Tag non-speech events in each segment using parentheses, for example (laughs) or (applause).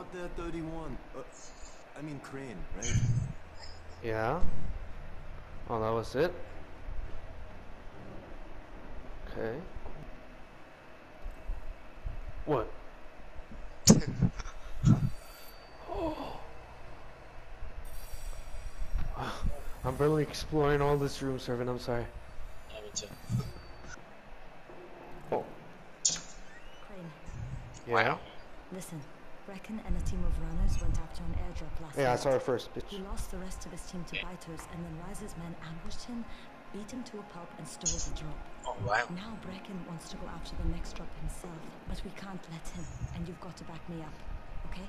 Isaiah 31. Uh, I mean Crane, right? Yeah. Oh, that was it? Okay. What? oh. (gasps) I'm barely exploring all this room, servant. I'm sorry. Yeah, me too. Oh. Crane, Yeah. Wow. listen. Brecken and a team of runners went after an airdrop last Yeah, I night. saw her first, He bitch. lost the rest of his team to biters, and then Rais's men ambushed him, beat him to a pulp, and stole the drop. Oh wow. Now Brecken wants to go after the next drop himself, but we can't let him, and you've got to back me up, okay?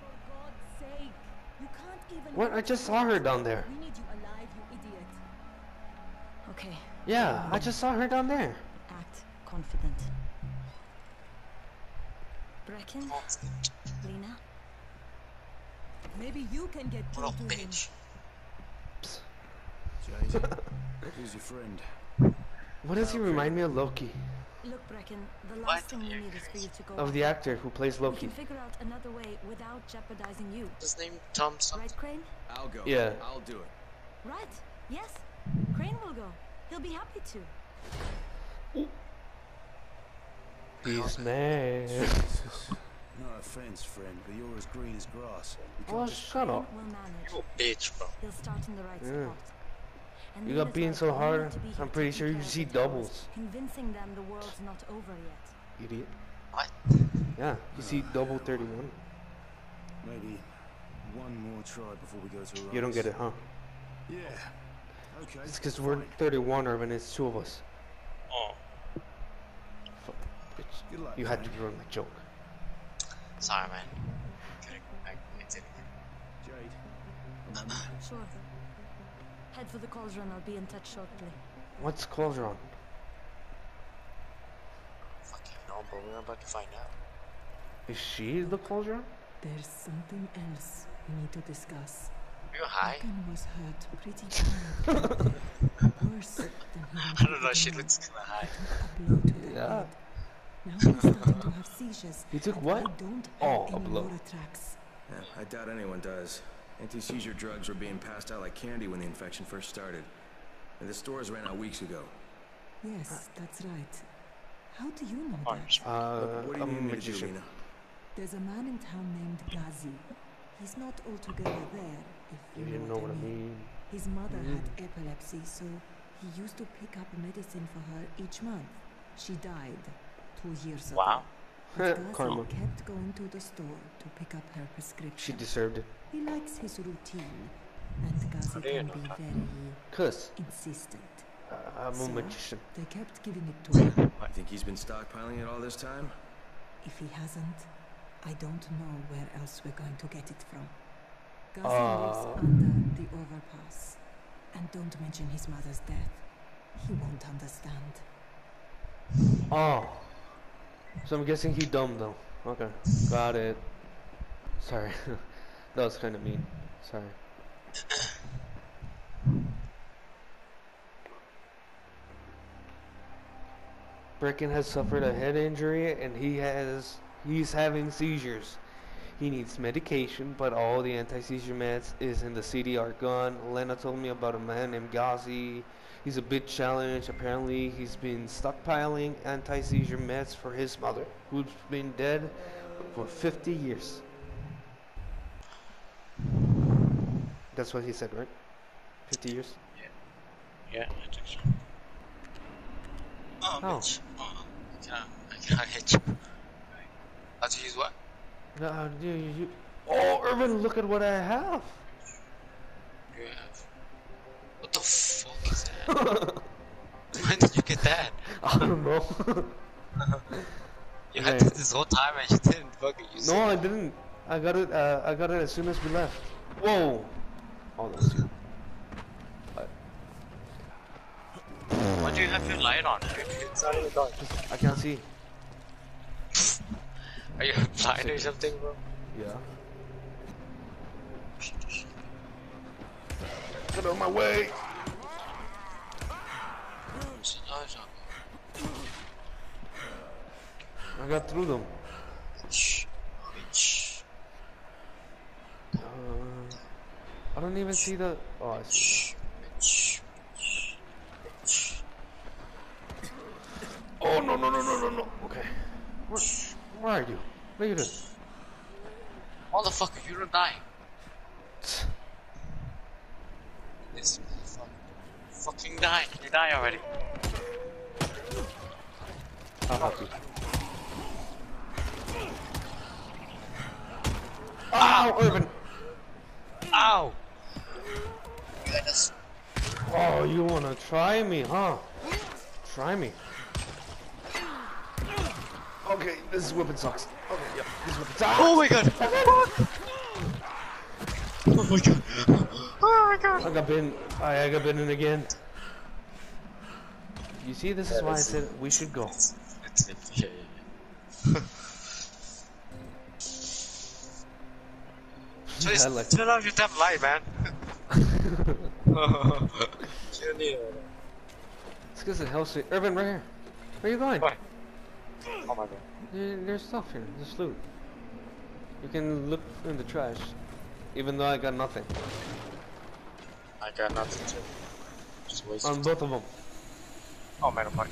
For God's sake, you can't even. What? I just saw her down there. We need you alive, you idiot. Okay, Yeah, I just saw her down there. act confident. Brecken, Constant. Lena, Maybe you can get What through a to him. bitch. (laughs) Jade, who's your friend? What does he remind me of Loki? look, Brecken, the What? thing we need is for you to go. Of the actor who plays We Loki. can figure out another way without jeopardizing you. His name Tom something. Right, Crane? I'll go. Yeah. I'll do it. Right. Yes. Crane will go. He'll be happy to. He's mad. No offense, friend, but you're as green as grass. You Oh, can't just shut up. Crane will. You a bitch, bro. He'll start in the right Yeah. spot. And You got being so hard, be I'm pretty sure you see the doubles. Convincing them the world's not over yet. Idiot. What? Yeah, you see double 31. maybe one more try before we go to You don't get it, huh? Yeah. Okay. It's because we're fine. 31, Irvin. It's two of us. Oh, Fuck, bitch. Good luck. You had to Crane. ruin my joke. sorry, man. Gotta go back. Jade. (coughs) Sure. Head for the cauldron. I'll be in touch shortly. What's Cauldron? Fucking no, but we're about to find out. Is she the Cauldron? There's something else we need to discuss. Are you high? Duncan was hurt pretty bad. (laughs) Worse than he I don't know. to She looks kinda high. Took a blow to the Yeah. Head. Now he's starting to have seizures. He took what? I don't Oh, a any blow. Loratrax. Yeah, I doubt anyone does. Anti-seizure drugs were being passed out like candy when the infection first started. And the stores ran out weeks ago. Yes, that's right. How do you know that? Uh, what do you I'm a need me to do, magician. Lena? There's a man in town named Ghazi. He's not altogether there, if You you, didn't know what I mean. His mother Mm. had epilepsy, so he used to pick up medicine for her each month. She died two years ago. Wow. (laughs) But Karma. kept going to the store to pick up her She deserved it. he likes his routine, and Ghazi How can be very Cause insistent. uh, I'm a magician. They kept giving it to him. I think he's been stockpiling it all this time? If he hasn't, I don't know where else we're going to get it from. Ghazi Uh. lives under the overpass. And don't mention his mother's death. He won't understand. Oh. So I'm guessing he dumb though. Okay. Got it. Sorry. (laughs) that was kind of mean. Sorry. Brecken has suffered a head injury and he has he's having seizures. He needs medication, but all the anti-seizure meds is in the CDR gun. Lena told me about a man named Ghazi. He's a bit challenged. Apparently, he's been stockpiling anti-seizure meds for his mother, who's been dead for 50 years. That's what he said, right? 50 years? Yeah, I think so. Um, oh, Oh. bitch. Oh, um, uh, I cannot, I cannot hit you. How to use what? No, you, you, oh, Irvin, look at what I have. You have. What the fuck is that? (laughs) when did you get that? I don't know. (laughs) You had Okay. it this whole time and you didn't fucking use no, it. I didn't. I got it. Uh, I got it as soon as we left. Whoa. Oh, that's you. Why do you have your light on? It's not in the dark. I can't see. Are you flying or something, bro? Yeah. Get out of my way! I got through them. Uh, I don't even see the. Oh, I see. Are you? Look at this. Motherfucker, you don't die. This motherfucker. Fucking die. You die already. I'll help you. Ow, Irvin. Ow! This. Oh, you wanna try me, huh? Try me. Okay, this weapon sucks. Okay, yeah, this weapon sucks. Oh my god! Oh my god! Oh my god! I got bitten. I, I got bitten again. You see, this is why I said we should go. It's, it's, yeah, yeah, yeah. Just I like- turn off your damn light, man. you need it. It's because it helps me. Irvin, right here. Where are you going? Why? Oh my god. There, there's stuff here. There's loot. You can look in the trash. Even though I got nothing. I got nothing to. Just waste. On both of them. oh man, I'm like.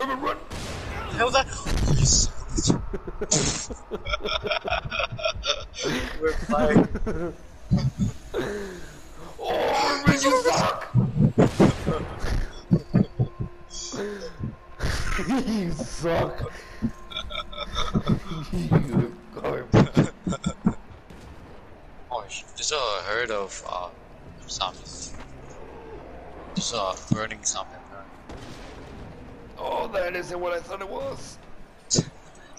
Irvin, run! Hell that! You son of a bitch. (laughs) (laughs) We're flying. (laughs) Oh, Irvin, you suck! You suck. you garbage. Oh, there's a herd of uh, zombies. There's a burning zombie. Oh, that isn't what I thought it was. (laughs)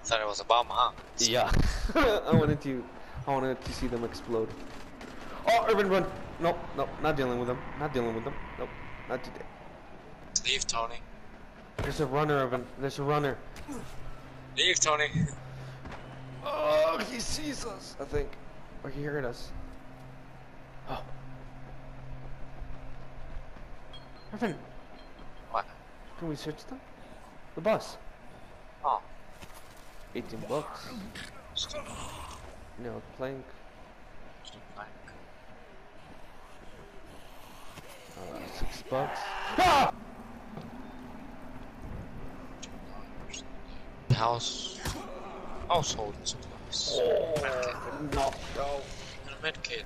Thought it was a bomb, huh? Yeah. (laughs) I wanted to I wanted to see them explode. Oh, Irvin run! Nope, nope, not dealing with them. Not dealing with them. Nope, not today. Leave, Tony. There's a runner, Irvin. There's a runner. Leave, Tony. Oh, he sees us, I think. Or he heard us. Oh. Irvin, What? can we search them? The bus. Oh. 18 bucks. No, plank. Stop blank. Uh, 6 bucks. Ah! House. Household supplies. No, no. And a medkit.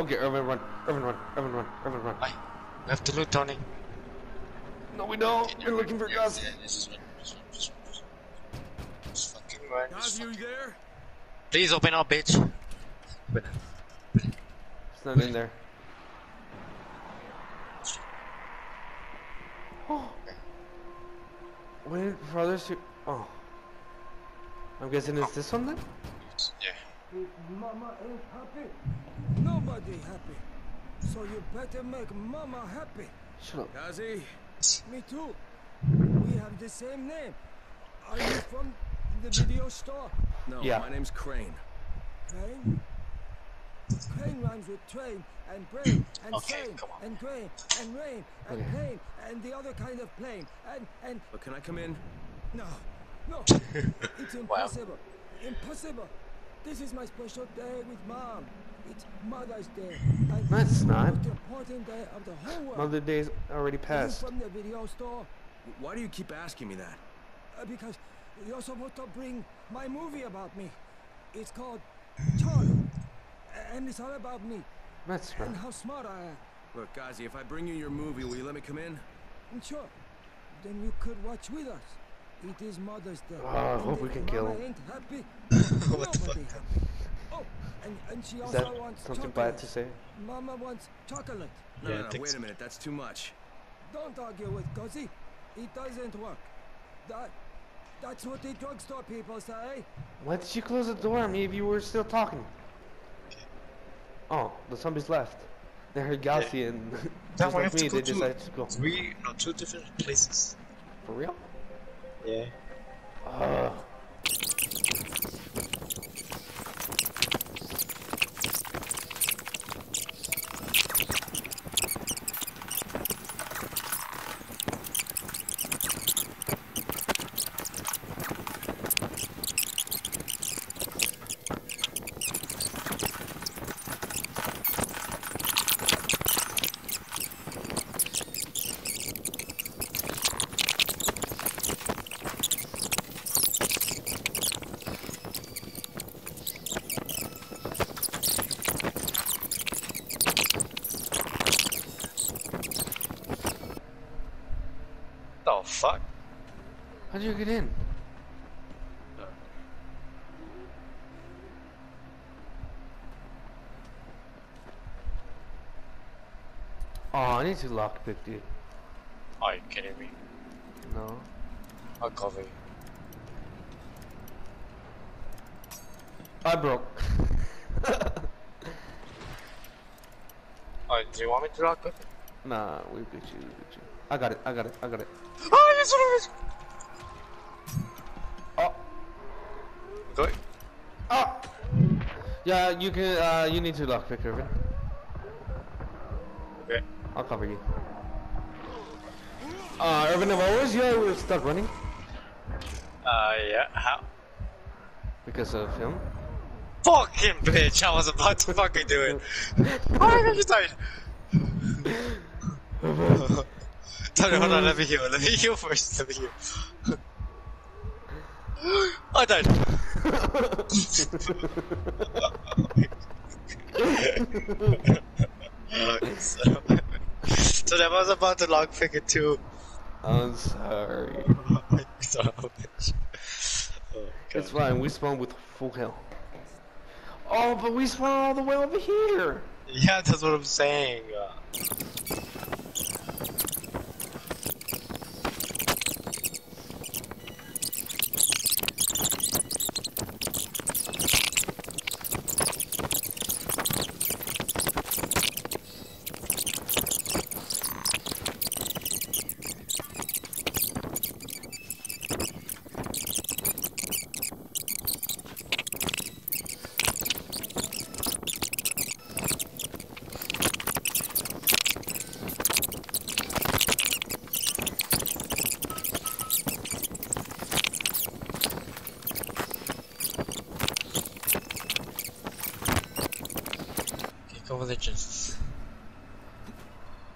Okay, Irvin run. Irvin run. Irvin run. Irvin run. Bye. We have to loot, Tony. No, we don't. You're looking for Yeah, Gus. yeah, this is one. This one. This. This one. Just fucking run. Just Guys, you there? Please open up, bitch. Open up. It's not in there. Oh. (gasps) (gasps) Wait for others to. Oh. I'm guessing it's this one then? Yeah. Mama ain't happy. Nobody happy. So you better make Mama happy. Shut up. Ghazi? Me too. We have the same name. Are you from the video store? No, Yeah. my name's Crane. Crane? Crane rhymes with train and brain and Okay, sane come on. and grain and rain and Okay. plane and the other kind of plane and and But can I come in? no no (laughs) it's impossible impossible this is my special day with mom it's Mother's Day and No, it's the not. most important day of the whole world Mother Day's already Are passed. from the video store Why do you keep asking me that? Uh, because you're supposed to bring my movie about me. It's called Charlie, A- and it's all about me That's and how smart I am. Look, Ghazi, if I bring you your movie, will you let me come in? And sure, then you could watch with us. It is Mother's Day. Oh, I and hope we can Mama kill him. ain't happy. (laughs) What the fuck? happy. Oh, and, and she Is also that wants something chocolate. bad to say? Mama wants chocolate. No, Yeah, no, no, wait so. a minute, that's too much. Don't argue with Ghazi. It doesn't work. That, that's what the drugstore people say. Why did you close the door on me if you were still talking? Oh, the zombies left. They heard Ghazi and (laughs) Now just like me, they to decided to go. three, no, two different places. For real? Yeah. Uh, the fuck? How'd you get in? Oh, I need to lockpick, dude. Are you oh, kidding me? No. I'll cover you. I broke. (laughs) Oh, do you want me to lock it? nah, we get you, we get you. I got it, I got it, I got it. Oh, yes, Yeah, you can, uh, you need to lockpick, Irvin. Okay. I'll cover you. Uh, Irvin, I was you, I would start running. Uh, yeah, how? Because of him. Fucking bitch, I was about to fucking do it. Why are you tired? Tony, (laughs) hold on, let me heal, let me heal first, let me heal. (gasps) I died. so, so that was about the lockpick it too. I'm sorry. (laughs) Oh, It's fine, we spawn with full health. Oh, but we spawn all the way over here! Yeah, that's what I'm saying. Uh,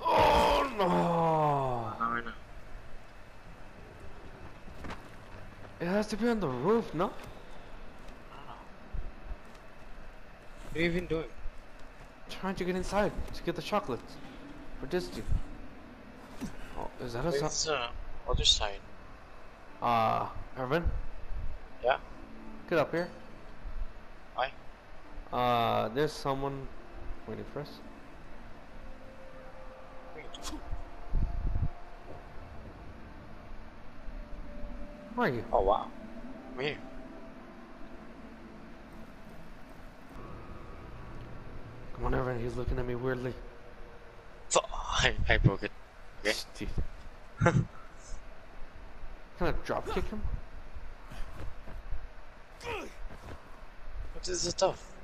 Oh no! I know. It has to be on the roof, no? What are you even doing? Trying to get inside to get the chocolate. For this dude. Oh, is that a. It's uh, other side. Uh, Irvin, Yeah? get up here. Why? Uh, there's someone waiting for us. Where are you? Oh wow. I'm here. Come on, Irvin, he's looking at me weirdly. So, (laughs) I, I broke it. Okay. Steve. (laughs) Can I drop kick him? What is this stuff?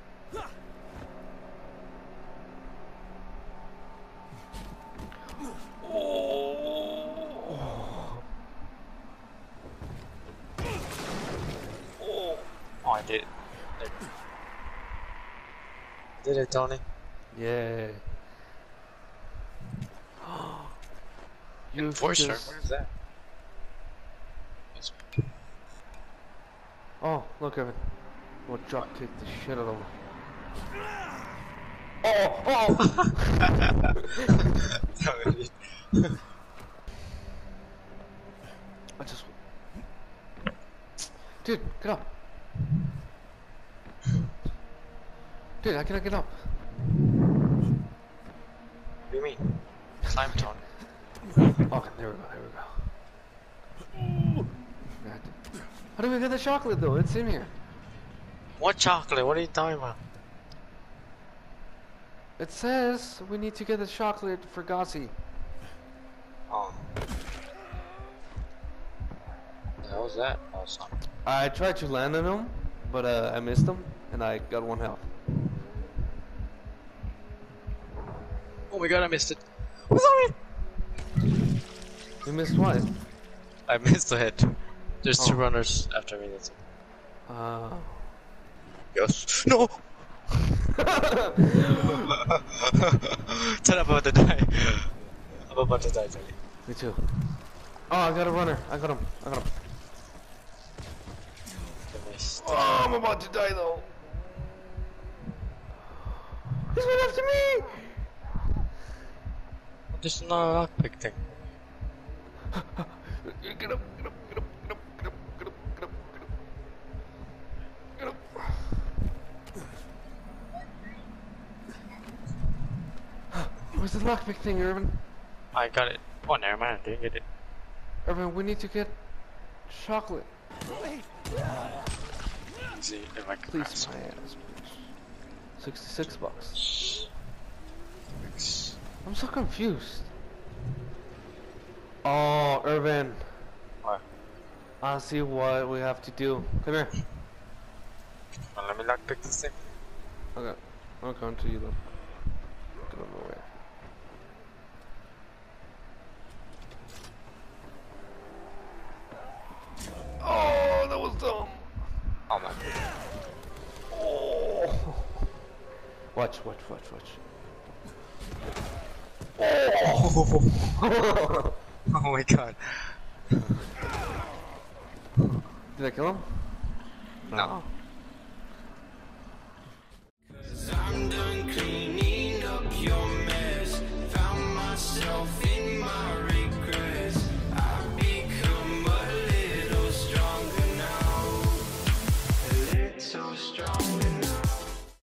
Did it, Tony? Yeah. (gasps) you Enforcer? just- Where's that? Oh, look, Evan. We'll drop kick the shit out of him. Oh, oh! (laughs) I just. Dude, get up. Dude, I cannot get up. What do you mean? Climb. (laughs) Okay, there we go, there we go. How do we get the chocolate though? It's in here. What chocolate? What are you talking about? It says we need to get the chocolate for Ghazi. Oh. How was that? Awesome. I tried to land on him, but uh, I missed him, and I got one health. Oh my god, I missed it. I'm sorry. You missed what? I missed the head. There's two runners after me. That's it. Uh, Yes. No. (laughs) Tell I'm about to die. I'm about to die, Tony. me too. Oh, I got a runner. I got him. I got him. I missed. Oh, I'm about to die though. He's right after me. This is not an lockpick thing. get up, get up, get up, get up, get up, get up, get up, get up, get up. Where's the lockpick thing, Irvin? I got it. Oh, never mind, I didn't get it. Irvin, we need to get chocolate. Easy, if I can Please, my ass, please. 66 bucks. Thanks. I'm so confused. Oh, Irvin. What? I see what we have to do. Come here. Well, let me lock pick this thing. Okay. I'll come to you then. Get on my way. Oh, that was dumb. Oh my. God. Oh. Watch, watch, watch, watch. Oh, (laughs) oh my god. Did I kill him? No. Oh.